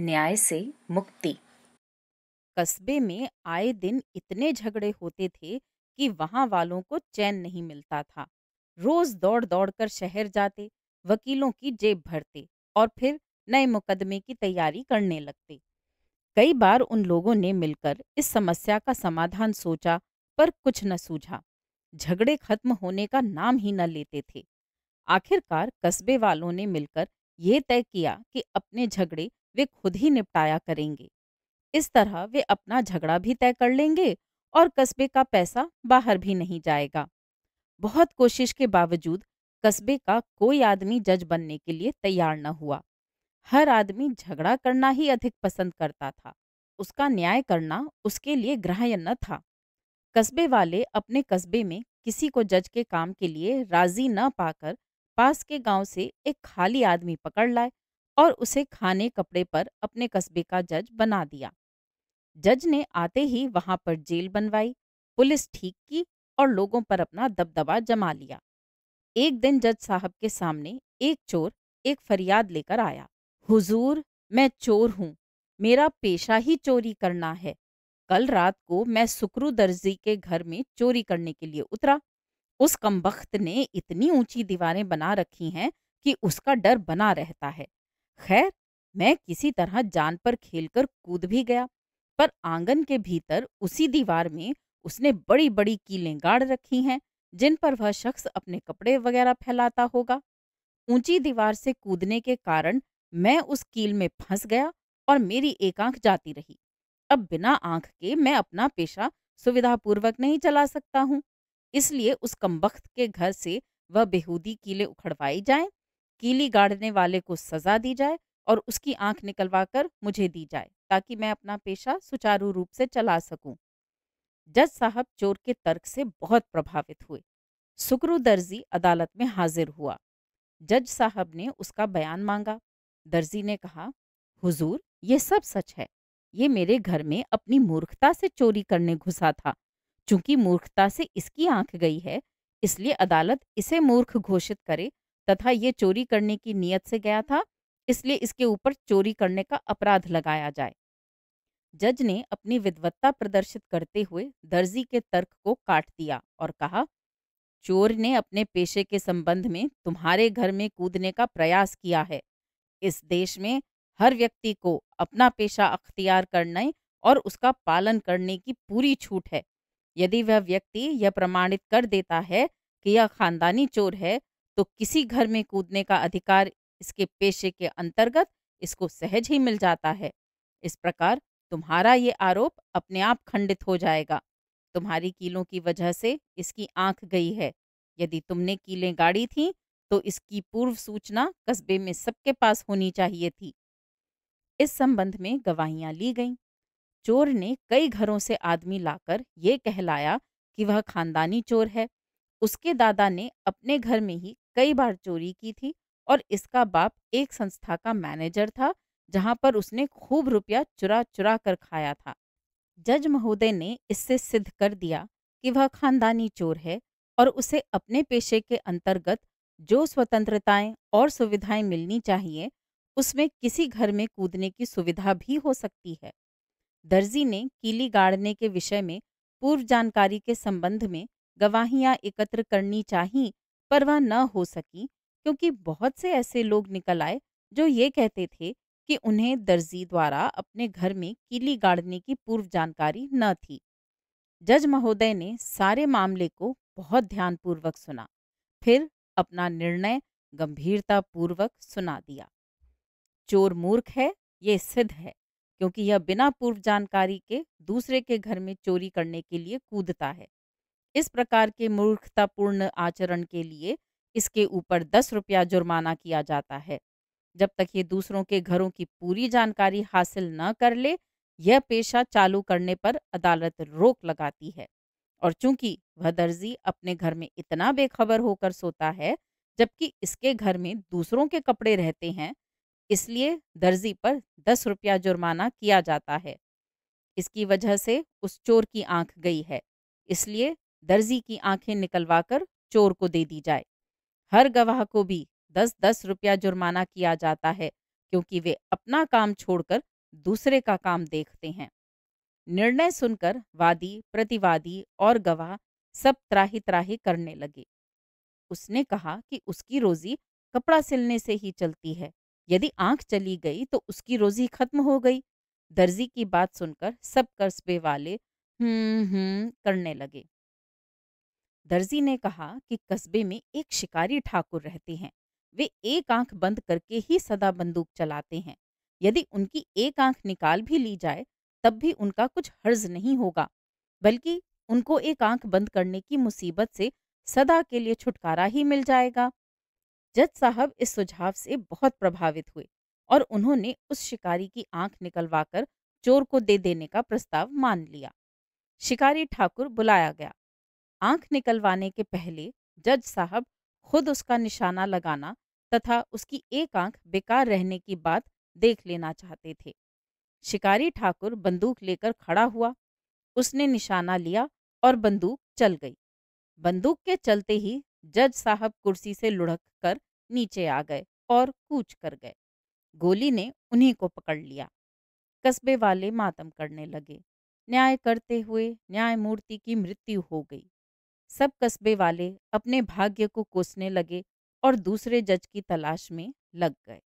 न्याय से मुक्ति। कस्बे में आए दिन इतने झगड़े होते थे कि वहाँ वालों को चैन नहीं मिलता था। रोज दौड़ दौड़ कर शहर जाते, वकीलों की जेब भरते और फिर नए मुकदमे की तैयारी करने लगते। कई बार उन लोगों ने मिलकर इस समस्या का समाधान सोचा पर कुछ न सूझा। झगड़े खत्म होने का नाम ही न लेते थे। आखिरकार कस्बे वालों ने मिलकर यह तय किया कि अपने झगड़े वे खुद ही निपटाया करेंगे। इस तरह वे अपना झगड़ा भी तय कर लेंगे और कस्बे का पैसा बाहर भी नहीं जाएगा। बहुत कोशिश के बावजूद कस्बे का कोई आदमी जज बनने के लिए तैयार न हुआ। हर आदमी झगड़ा करना ही अधिक पसंद करता था। उसका न्याय करना उसके लिए ग्राह्य न था। कस्बे वाले अपने कस्बे में किसी को जज के काम के लिए राज़ी न पाकर पास के गाँव से एक खाली आदमी पकड़ लाए और उसे खाने कपड़े पर अपने कस्बे का जज बना दिया। जज ने आते ही वहाँ पर जेल बनवाई, पुलिस ठीक की और लोगों पर अपना दबदबा जमा लिया। एक दिन जज साहब के सामने एक चोर एक फरियाद लेकर आया। हुजूर, मैं चोर हूँ। मेरा पेशा ही चोरी करना है। कल रात को मैं सुकरू दर्जी के घर में चोरी करने के लिए उतरा। उस कमबख्त ने इतनी ऊँची दीवारें बना रखी हैं कि उसका डर बना रहता है। खैर मैं किसी तरह जान पर खेलकर कूद भी गया पर आँगन के भीतर उसी दीवार में उसने बड़ी बड़ी कीलें गाड़ रखी हैं जिन पर वह शख्स अपने कपड़े वगैरह फैलाता होगा। ऊँची दीवार से कूदने के कारण मैं उस कील में फंस गया और मेरी एक आँख जाती रही। अब बिना आँख के मैं अपना पेशा सुविधापूर्वक नहीं चला सकता हूँ इसलिए उस कमबख्त के घर से वह बेहूदी कीले उखड़वाई जाएँ, कीली गाड़ने वाले को सजा दी जाए और उसकी आँख निकलवा कर मुझे दी जाए, ताकि मैं अपना पेशा सुचारू रूप से चला सकूँ। जज साहब चोर के तर्क से बहुत प्रभावित हुए। सुकरू दर्जी अदालत में हाजिर हुआ। जज साहब ने उसका बयान मांगा। दर्जी ने कहा, हुजूर, ये सब सच है। ये मेरे घर में अपनी मूर्खता से चोरी करने घुसा था। चूँकि मूर्खता से इसकी आँख गई है, इसलिए अदालत इसे मूर्ख घोषित करे तथा ये चोरी करने की नीयत से गया था, इसलिए इसके ऊपर चोरी करने का अपराध लगाया जाए। जज ने अपनी विद्वत्ता प्रदर्शित करते हुए दर्जी के तर्क को काट दिया और कहा, चोर ने अपने पेशे के संबंध में तुम्हारे घर में कूदने का प्रयास किया है। इस देश में हर व्यक्ति को अपना पेशा अख्तियार करने और उसका पालन करने की पूरी छूट है। यदि वह व्यक्ति यह प्रमाणित कर देता है कि यह खानदानी चोर है तो किसी घर में कूदने का अधिकार इसके पेशे के अंतर्गत इसको सहज ही मिल जाता है। इस प्रकार तुम्हारा ये आरोप अपने आप खंडित हो जाएगा। तुम्हारी कीलों की वजह से इसकी आँख गई है। यदि तुमने कीलें गाड़ी थीं तो इसकी पूर्व सूचना कस्बे में सबके पास होनी चाहिए थी। इस संबंध में गवाहियाँ ली गईं। चोर ने कई घरों से आदमी लाकर ये कहलाया कि वह खानदानी चोर है। उसके दादा ने अपने घर में ही कई बार चोरी की थी और इसका बाप एक संस्था का मैनेजर था, जहाँ पर उसने खूब रुपया चुरा चुरा कर खाया था। जज महोदय ने इससे सिद्ध कर दिया कि वह खानदानी चोर है और उसे अपने पेशे के अंतर्गत जो स्वतंत्रताएँ और सुविधाएँ मिलनी चाहिए, उसमें किसी घर में कूदने की सुविधा भी हो सकती है। दर्जी ने कीली गाड़ने के विषय में पूर्व जानकारी के संबंध में गवाहियाँ एकत्र करनी चाहिए पर वह न हो सकी, क्योंकि बहुत से ऐसे लोग निकल आए, जो ये कहते थे कि उन्हें दर्जी द्वारा अपने घर में कीली गाड़ने की पूर्व जानकारी न थी। जज महोदय ने सारे मामले को बहुत ध्यानपूर्वक सुना, फिर अपना निर्णय गंभीरतापूर्वक सुना दिया। चोर मूर्ख है, ये सिद्ध है, क्योंकि यह बिना पूर्व जानकारी के दूसरे के घर में चोरी करने के लिए कूदता है। इस प्रकार के मूर्खतापूर्ण आचरण के लिए इसके ऊपर दस रुपया जुर्माना किया जाता है। जब तक ये दूसरों के घरों की पूरी जानकारी हासिल न कर ले, यह पेशा चालू करने पर अदालत रोक लगाती है। और चूँकि वह दर्जी अपने घर में इतना बेखबर होकर सोता है, जबकि इसके घर में दूसरों के कपड़े रहते हैं, इसलिए दर्जी पर दस रुपया जुर्माना किया जाता है। इसकी वजह से उस चोर की आँख गई है, इसलिए दर्जी की आँखें निकलवा कर चोर को दे दी जाए। हर गवाह को भी दस दस रुपया जुर्माना किया जाता है, क्योंकि वे अपना काम छोड़कर दूसरे का काम देखते हैं। निर्णय सुनकर वादी, प्रतिवादी और गवाह सब त्राही त्राही करने लगे। उसने कहा कि उसकी रोजी कपड़ा सिलने से ही चलती है। यदि आँख चली गई तो उसकी रोजी खत्म हो गई। दर्जी की बात सुनकर सब कस्बे वाले हम्म हम्म करने लगे। दर्जी ने कहा कि कस्बे में एक शिकारी ठाकुर रहते हैं। वे एक आँख बंद करके ही सदा बंदूक चलाते हैं। यदि उनकी एक आँख निकाल भी ली जाए, तब भी उनका कुछ हर्ज नहीं होगा, बल्कि उनको एक आँख बंद करने की मुसीबत से सदा के लिए छुटकारा ही मिल जाएगा। जज साहब इस सुझाव से बहुत प्रभावित हुए और उन्होंने उस शिकारी की आँख निकलवाकर चोर को दे देने का प्रस्ताव मान लिया। शिकारी ठाकुर बुलाया गया। आँख निकलवाने के पहले जज साहब खुद उसका निशाना लगाना तथा उसकी एक आँख बेकार रहने की बात देख लेना चाहते थे। शिकारी ठाकुर बंदूक लेकर खड़ा हुआ। उसने निशाना लिया और बंदूक चल गई। बंदूक के चलते ही जज साहब कुर्सी से लुढ़क कर नीचे आ गए और कूच कर गए। गोली ने उन्हीं को पकड़ लिया। कस्बे वाले मातम करने लगे। न्याय करते हुए न्यायमूर्ति की मृत्यु हो गई। सब कस्बे वाले अपने भाग्य को कोसने लगे और दूसरे जज की तलाश में लग गए।